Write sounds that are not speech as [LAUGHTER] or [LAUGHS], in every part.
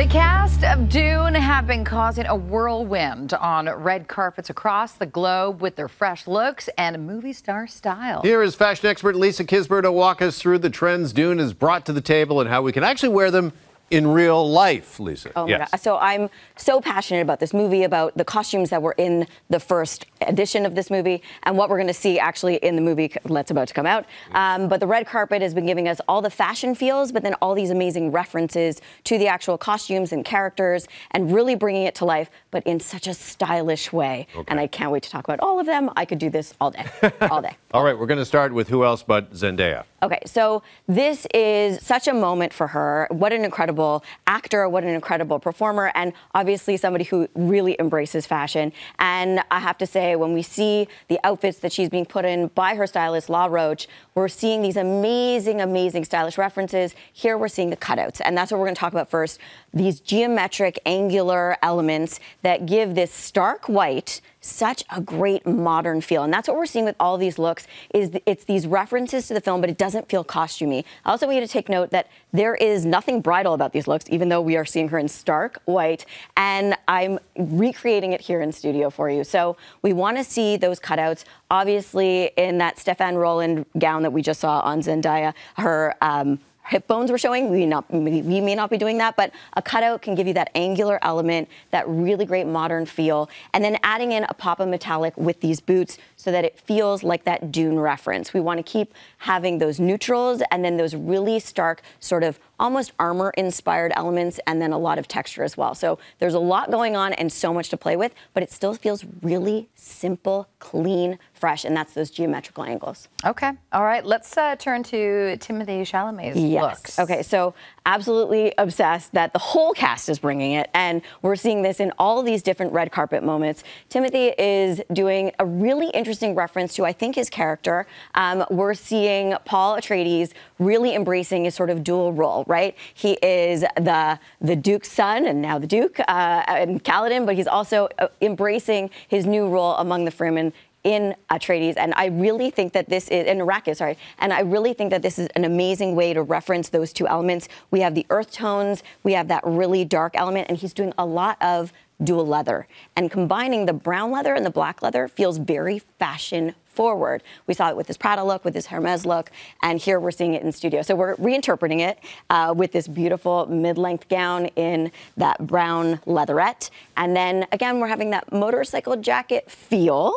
The cast of Dune have been causing a whirlwind on red carpets across the globe with their fresh looks and movie star style. Here is fashion expert Lisa Kisber to walk us through the trends Dune has brought to the table and how we can actually wear them in real life, Lisa. Oh my yes. God. So I'm so passionate about this movie, about the costumes that were in the first edition of this movie, and what we're going to see actually in the movie that's about to come out. Um, but the red carpet has been giving us all the fashion feels, but then all these amazing references to the actual costumes and characters, and really bringing it to life, but in such a stylish way. And I can't wait to talk about all of them. I could do this all day, [LAUGHS] all day. All right, we're going to start with who else but Zendaya. Okay, so this is such a moment for her. What an incredible actor, what an incredible performer, and obviously somebody who really embraces fashion. And I have to say, when we see the outfits that she's being put in by her stylist, Law Roach, we're seeing these amazing, amazing stylish references. Here we're seeing the cutouts, and that's what we're going to talk about first. These geometric, angular elements that give this stark white such a great modern feel. And that's what we're seeing with all these looks is it's these references to the film but it doesn't feel costumey. I also want you to take note that there is nothing bridal about these looks even though we are seeing her in stark white. And i'm recreating it here in studio for you. So we want to see those cutouts. Obviously in that Stéphane Rolland gown that we just saw on zendaya her um, hip bones were showing. We, not, we may not be doing that, but a cutout can give you that angular element, that really great modern feel, and then adding in a pop of metallic with these boots so that it feels like that Dune reference. We want to keep having those neutrals and then those really stark, sort of almost armor inspired elements, and then a lot of texture as well. So there's a lot going on and so much to play with, but it still feels really simple, clean, fresh, and that's those geometrical angles. Okay, all right, let's uh, turn to Timothée Chalamet's Yes. looks. Okay, so absolutely obsessed that the whole cast is bringing it, and we're seeing this in all these different red carpet moments. Timothée is doing a really interesting reference to, I think, his character. Um, we're seeing Paul Atreides really embracing his sort of dual role, right? He is the the Duke's son, and now the Duke, uh, and Caladan, but he's also uh, embracing his new role among the Fremen in Atreides, and I really think that this is in Arrakis, sorry, and I really think that this is an amazing way to reference those two elements. We have the earth tones, we have that really dark element, and he's doing a lot of dual leather, and combining the brown leather and the black leather feels very fashion forward. We saw it with his Prada look, with his Hermes look, and here we're seeing it in studio. So we're reinterpreting it uh, with this beautiful mid-length gown in that brown leatherette, and then again we're having that motorcycle jacket feel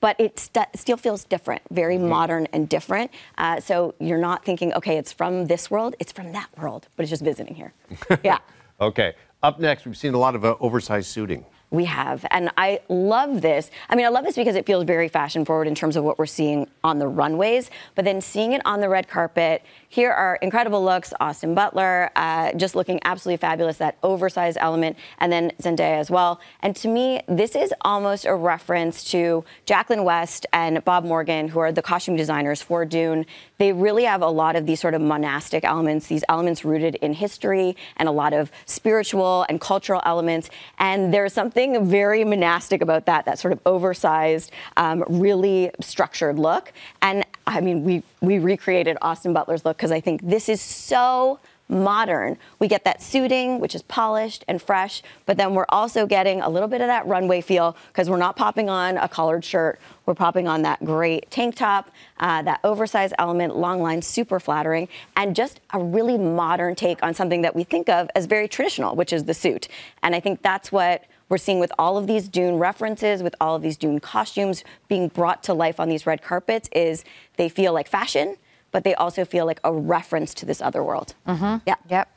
but it st- still feels different, very modern and different. Uh, so you're not thinking, okay, it's from this world, it's from that world, but it's just visiting here. [LAUGHS] yeah. Okay, up next, we've seen a lot of uh, oversized suiting. We have, and I love this. I mean, I love this because it feels very fashion forward in terms of what we're seeing on the runways, but then seeing it on the red carpet. Here are incredible looks. Austin Butler, uh, just looking absolutely fabulous. That oversized element, and then Zendaya as well. And to me, this is almost a reference to Jacqueline West and Bob Morgan, who are the costume designers for Dune. They really have a lot of these sort of monastic elements, these elements rooted in history, and a lot of spiritual and cultural elements. And there's something very monastic about that, that sort of oversized, um, really structured look. And I mean, we, we recreated Austin Butler's look because I think this is so modern. We get that suiting, which is polished and fresh, but then we're also getting a little bit of that runway feel because we're not popping on a collared shirt. We're popping on that great tank top, uh, that oversized element, long line, super flattering, and just a really modern take on something that we think of as very traditional, which is the suit. And I think that's what we're seeing with all of these Dune references, with all of these Dune costumes being brought to life on these red carpets, is they feel like fashion, but they also feel like a reference to this other world. Mm-hmm. Yeah. Yep.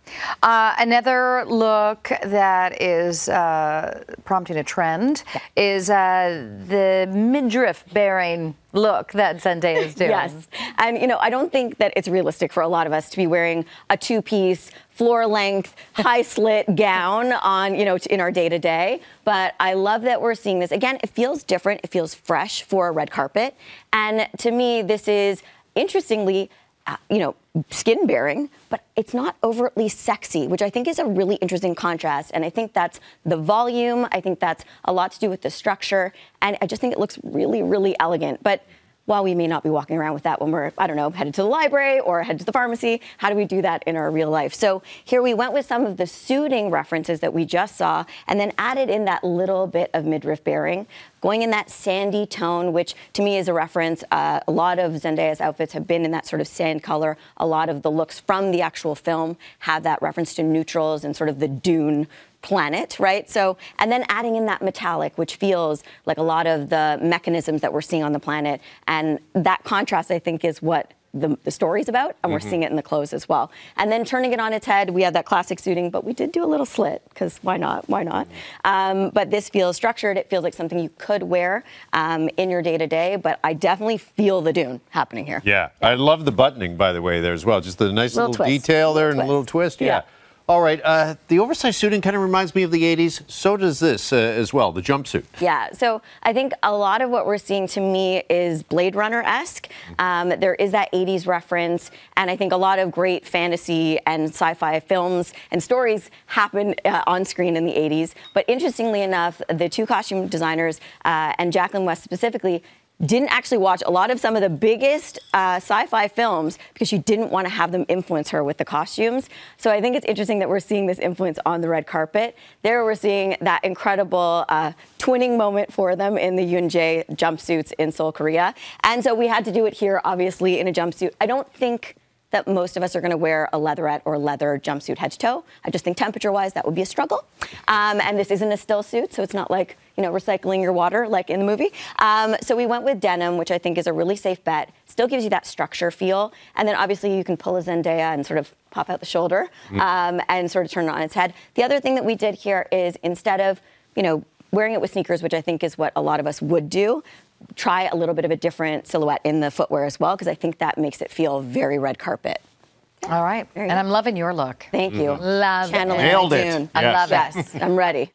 Uh, another look that is uh, prompting a trend is uh, the midriff bearing look that Zendaya is [LAUGHS] doing. Yes. And, you know, I don't think that it's realistic for a lot of us to be wearing a two piece, floor length, [LAUGHS] high slit gown on, you know, in our day to day. But I love that we're seeing this. Again, it feels different, it feels fresh for a red carpet. And to me, this is interestingly, uh, you know, skin bearing, but it's not overtly sexy, which I think is a really interesting contrast. And I think that's the volume. I think that's a lot to do with the structure. And I just think it looks really, really elegant. But while we may not be walking around with that when we're, I don't know, headed to the library or headed to the pharmacy, how do we do that in our real life? So here we went with some of the suiting references that we just saw and then added in that little bit of midriff bearing, going in that sandy tone, which to me is a reference. Uh, a lot of Zendaya's outfits have been in that sort of sand color. A lot of the looks from the actual film have that reference to neutrals and sort of the dune planet, right? So, and then adding in that metallic, which feels like a lot of the mechanisms that we're seeing on the planet. And that contrast, I think, is what the, the story's about, and we're seeing it in the clothes as well. And then turning it on its head, we have that classic suiting, but we did do a little slit because why not? Why not? Um, but this feels structured. It feels like something you could wear um, in your day to day. But I definitely feel the dune happening here. Yeah, I love the buttoning, by the way, there as well. Just the nice Little little, detail there Little and a little twist. twist. Yeah. Yeah. All right. Uh, the oversized suiting kind of reminds me of the 80s. So does this uh, as well, the jumpsuit. Yeah, so I think a lot of what we're seeing to me is Blade Runner esque. Um, there is that 80s reference, and I think a lot of great fantasy and sci fi films and stories happen uh, on screen in the 80s. But interestingly enough, the two costume designers, uh, and Jacqueline West specifically, didn't actually watch a lot of some of the biggest uh, sci-fi films because she didn't want to have them influence her with the costumes. So I think it's interesting that we're seeing this influence on the red carpet. There we're seeing that incredible uh, twinning moment for them in the Yunjae jumpsuits in Seoul, Korea. And so we had to do it here, obviously, in a jumpsuit. I don't think that most of us are going to wear a leatherette or leather jumpsuit head to toe. I just think temperature-wise that would be a struggle. Um, and this isn't a still suit, so it's not like you know recycling your water like in the movie. Um, so we went with denim, which I think is a really safe bet. Still gives you that structure feel, and then obviously you can pull a Zendaya and sort of pop out the shoulder um, and sort of turn it on its head. The other thing that we did here is instead of you know wearing it with sneakers, which I think is what a lot of us would do, try a little bit of a different silhouette in the footwear as well, because I think that makes it feel very red carpet. All right. And go. I'm loving your look. Thank you. Love Channeling it. Nailed it. Dune. I Yes. love it. Yes, I'm ready.